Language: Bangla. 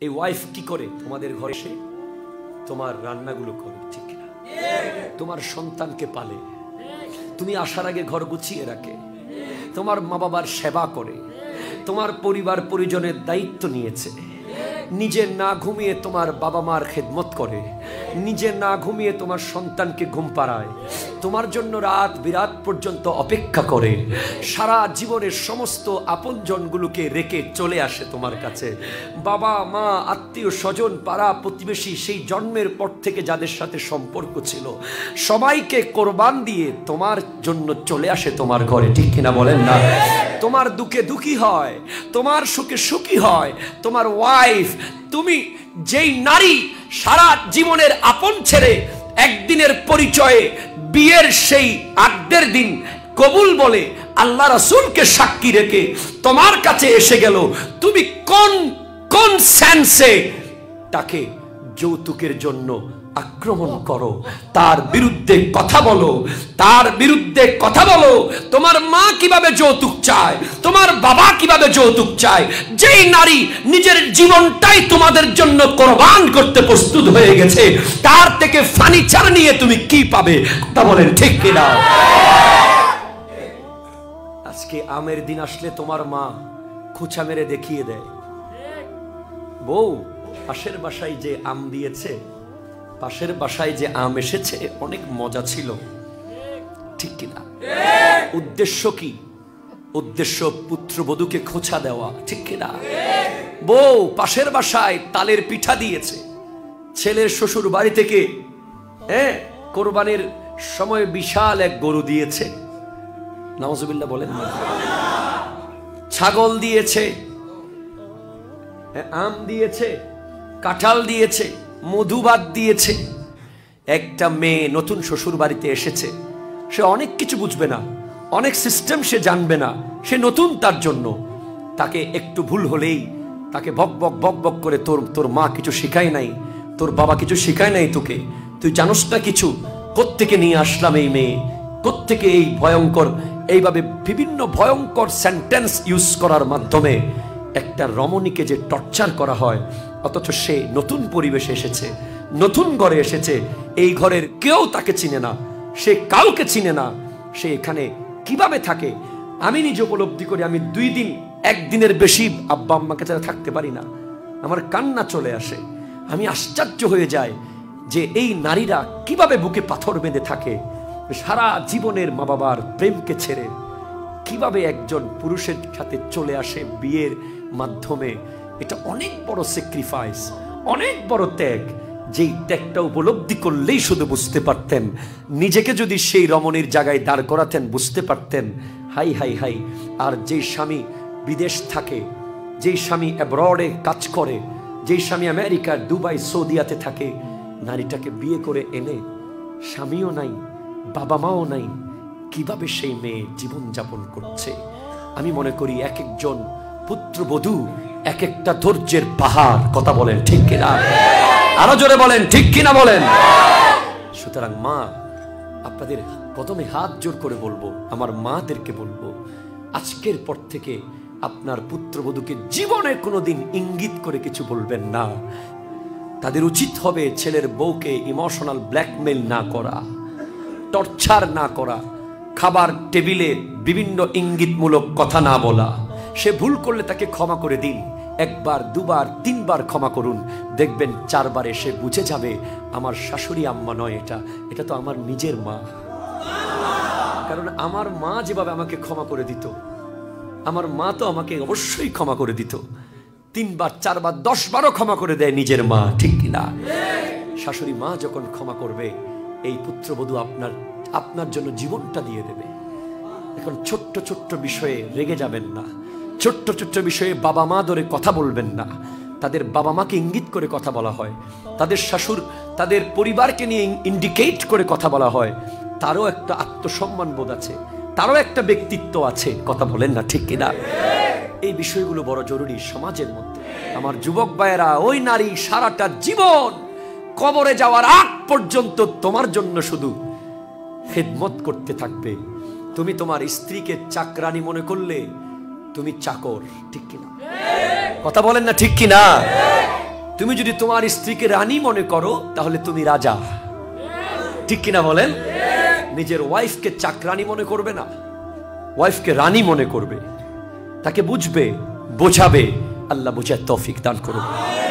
এই ওয়াইফ কি করে? তোমাদের ঘরে এসে তোমার রান্নাগুলো করে, ঠিক না তোমার সন্তানকে পালে। তুমি আসার আগে ঘর গুছিয়ে রাখে। তোমার মা বাবার সেবা করে। তোমার পরিবার পরিজনের দায়িত্ব নিয়েছে। নিজে না ঘুমিয়ে তোমার বাবা মার খেদমত করে। নিজে না ঘুমিয়ে তোমার সন্তানকে ঘুম পাড়ায়। তোমার জন্য রাত বিরাত পর্যন্ত অপেক্ষা করে। সারা জীবনের সমস্ত আপনজনগুলোকে রেখে চলে আসে তোমার কাছে। বাবা, মা, আত্মীয়, স্বজন, পাড়া, প্রতিবেশী সেই জন্মের পর থেকে যাদের সাথে সম্পর্ক ছিল, সবাইকে কোরবান দিয়ে তোমার জন্য চলে আসে তোমার ঘরে। ঠিক কিনা বলেন না? তোমার দুঃখে দুঃখী হয়, তোমার সুখে সুখী হয়, তোমার ওয়াইফ তুমি যেই নারী সারা জীবনের আপন ছেড়ে একদিনের পরিচয়ে বিয়ের সেই আগদের দিন কবুল বলে আল্লাহ রাসুলকে সাক্ষী রেখে তোমার কাছে এসে গেল। তুমি কোন কোন সেন্সে তাকে যৌতুকের জন্য আক্রমণ করো। তার বিরুদ্ধে কথা বলো। তার বিরুদ্ধে কথা বলো। তোমার মা কীভাবে যৌতুক চায়? তোমার বাবা কীভাবে যৌতুক চায়? যেই নারী নিজের জীবনটাই তোমাদের জন্য কোরবান করতে প্রস্তুত হয়ে গেছে, তার থেকে ফার্নিচার নিয়ে তুমি কি পাবে তা বলেন ঠিক কিনা? আজকে আমের দিন আসলে তোমার মা খুচা মেরে দেখিয়ে দেয়। বউ পাশের বাসায় যে আম দিয়েছে, পাশের বাসায় যে আম এসেছে, অনেক মজা ছিল। ঠিক কিনা উদ্দেশ্য কি? উদ্দেশ্য পুত্রবধূকে খোঁচা দেওয়া। ঠিক কিনা বউ পাশের বাসায় তালের পিঠা দিয়েছে। ছেলের শ্বশুর বাড়ি থেকে হ্যাঁ কোরবানির সময় বিশাল এক গরু দিয়েছে। নওয়াজুবিল্লাহ বলেন ছাগল দিয়েছে আম দিয়েছে কাঁঠাল দিয়েছে মধুবাদ দিয়েছে। একটা মেয়ে নতুন শ্বশুর বাড়িতে এসেছে। সে অনেক কিছু বুঝবে না, অনেক সিস্টেম সে জানবে না, সে নতুন তার জন্য। তাকে একটু ভুল হলেই তাকে বক বক বক বক করে তোর তোর মা কিছু শেখায় নাই, তোর বাবা কিছু শেখায় নাই তোকে। তুই জানোস না কিছু? কোত্থেকে নিয়ে আসলাম এই মেয়ে? কোত্থেকে এই ভয়ঙ্কর, এইভাবে বিভিন্ন ভয়ঙ্কর সেন্টেন্স ইউজ করার মাধ্যমে একটা রমণীকে যে টর্চার করা হয় অথচ সে নতুন পরিবেশে এসেছে, নতুন ঘরে এসেছে। এই ঘরের কেউ তাকে চিনে না, সে কাউকে চিনে না। সে এখানে কীভাবে থাকে? আমি নিজে উপলব্ধি করি, আমি দুই দিন, একদিনের বেশি আব্বা আম্মাকে ছাড়া থাকতে পারি না। আমার কান্না চলে আসে। আমি আশ্চর্য হয়ে যায় যে এই নারীরা কীভাবে বুকে পাথর বেঁধে থাকে। সারা জীবনের মা বাবার প্রেমকে ছেড়ে কীভাবে একজন পুরুষের সাথে চলে আসে বিয়ের মাধ্যমে। এটা অনেক বড় স্যাক্রিফাইস অনেক বড় ত্যাগ। যেই ত্যাগটা উপলব্ধি করলেই শুধু বুঝতে পারতেন। নিজেকে যদি সেই রমণীর জায়গায় দাঁড় করাতেন, বুঝতে পারতেন, হাই হাই হাই, আর যেই স্বামী বিদেশ থাকে, যেই স্বামী অ্যাব্রডে কাজ করে, যেই স্বামী আমেরিকার দুবাই, সৌদিয়াতে থাকে, নারীটাকে বিয়ে করে এনে স্বামীও নাই বাবা মাও নাই, কীভাবে সেই মেয়ে জীবন যাপন করছে? আমি মনে করি এক একজন পুত্রবধূ এক একটা ধৈর্যের পাহাড়, কথা বলেন ঠিক কিনা? আরও জোরে বলেন, ঠিক কিনা বলেন? সুতরাং মা, আপনাদের প্রথমে হাত জোর করে বলব, আমার মাদেরকে বলব, আজকের পর থেকে আপনার পুত্রবধূকে জীবনে কোনোদিন ইঙ্গিত করে কিছু বলবেন না। তাদের উচিত হবে ছেলের বউকে ইমোশনাল ব্ল্যাকমেল না করা, টর্চার না করা, খাবার টেবিলে বিভিন্ন ইঙ্গিতমূলক কথা না বলা। সে ভুল করলে তাকে ক্ষমা করে দিন। একবার, দুবার, তিনবার ক্ষমা করুন। দেখবেন চারবারে সে বুঝে যাবে, আমার শাশুড়ি আম্মা নয় এটা এটা তো আমার নিজের মা। কারণ আমার মা যেভাবে আমাকে ক্ষমা করে দিত, আমার মা তো আমাকে অবশ্যই ক্ষমা করে দিত। তিনবার, চারবার দশ বারও ক্ষমা করে দেয় নিজের মা, ঠিক কিনা শাশুড়ি মা যখন ক্ষমা করবে, এই পুত্রবধূ আপনার আপনার জন্য জীবনটা দিয়ে দেবে। এখন ছোট্ট ছোট্ট বিষয়ে রেগে যাবেন না। ছোট্ট ছোট্ট বিষয়ে বাবা মা ধরে কথা বলবেন না। তাদের বাবা মাকে ইঙ্গিত করে কথা বলা হয়। তাদের শাশুর তাদের পরিবারকে নিয়ে ইন্ডিকেট করে কথা বলা হয়। তারও একটা আত্মসম্মান বোধ আছে। তারও একটা ব্যক্তিত্ব আছে। কথা বলেন না, ঠিক কিনা? এই বিষয়গুলো বড় জরুরি সমাজের মধ্যে। আমার যুবক ভাইয়েরা, ওই নারী সারাটা জীবন কবরে যাওয়ার আগ পর্যন্ত তোমার জন্য শুধু খেদমত করতে থাকবে। তুমি তোমার স্ত্রীকে চাকরানি মনে করলে তুমি চাকর, ঠিক কিনা? কথা বলেন না ঠিক কিনা? তুমি যদি তোমার স্ত্রীকে রানী মনে করো, তাহলে তুমি রাজা। ঠিক কিনা বলেন? নিজের ওয়াইফকে চাকরানি মনে করবে না। ওয়াইফকে রানী মনে করবে। তাকে বুঝবে, বোঝাবে। আল্লাহ বুঝার তৌফিক দান করবে